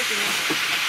ですね。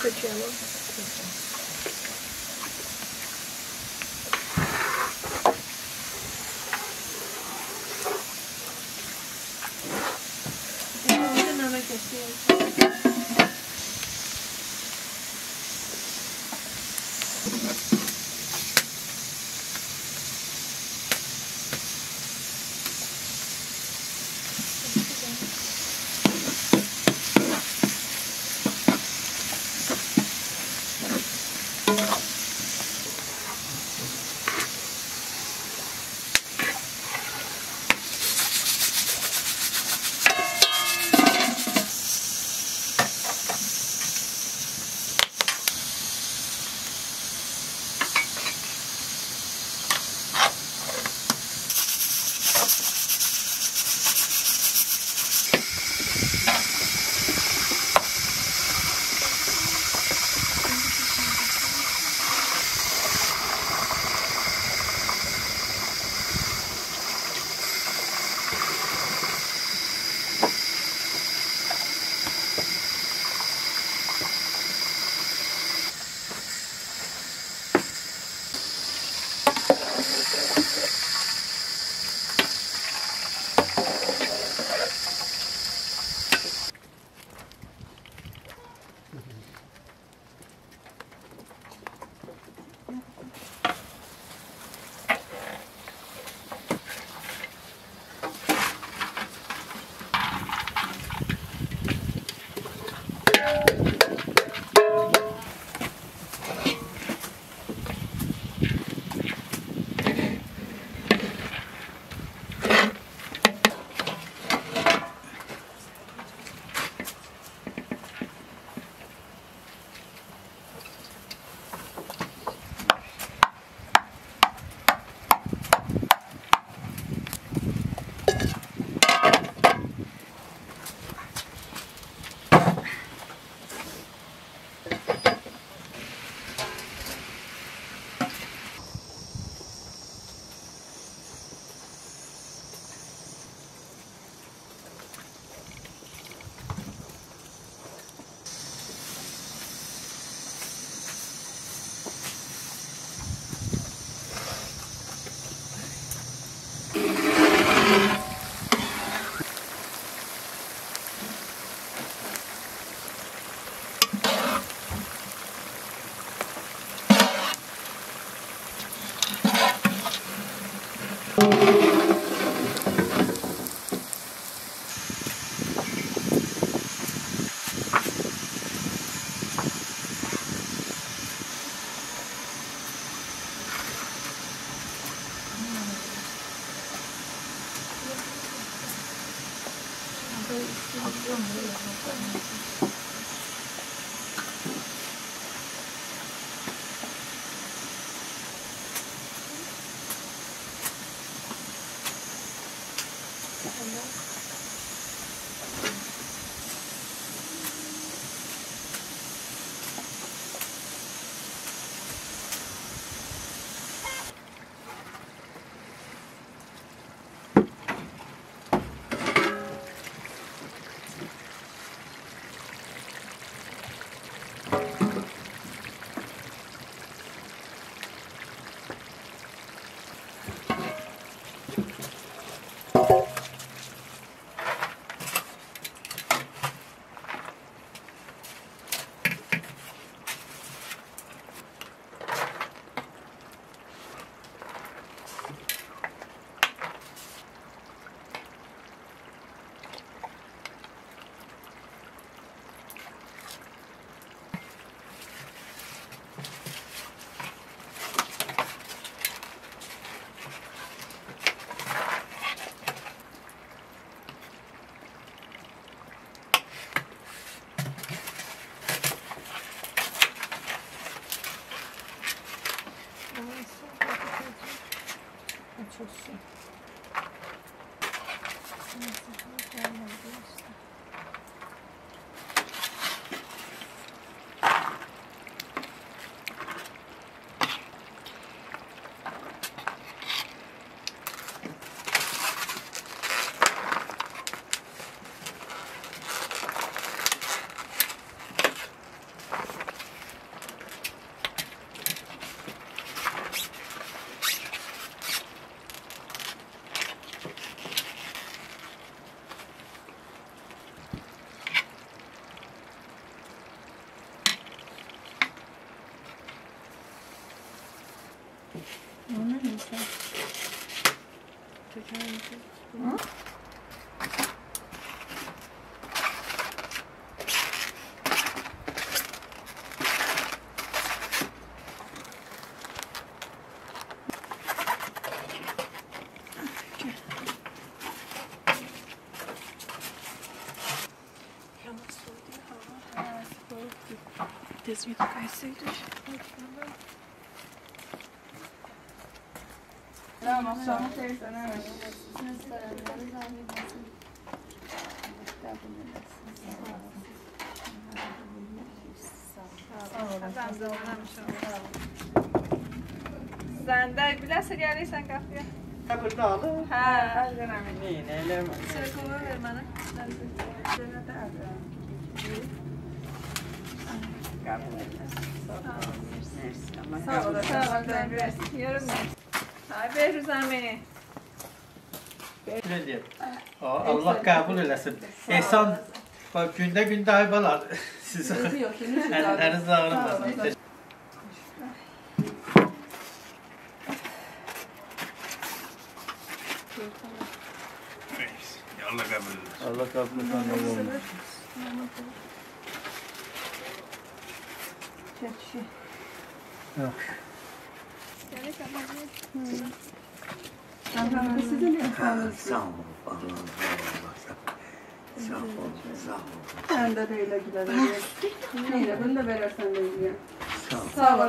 good Coachella. 什么？Bunu nasıl kaçıyalım? Tezgahı kaysaydı. Tamam, sonra. Ben zamanlamışım. Sen de bilərsə gəlirsən qapıya. Burada alır. Hə. Neyin eləmə. Sırkımı ver mənə. Sağ ol. Sağ ol. Yarım. Ay Behruzan beni. Ne diyeyim? Aa, Allah kabul eləsin. Ehsan, gündə gündə aybalar. Siz əlləriniz ağrımasın. Allah kabul etsin. Allah kabul etsin. Yok. Sağ ol. Allah Sağ ol. Sağ ol. Sen de böyle gidelim. Neyle bunu da verirsen de yiyor. Sağ ol. Sağ ol.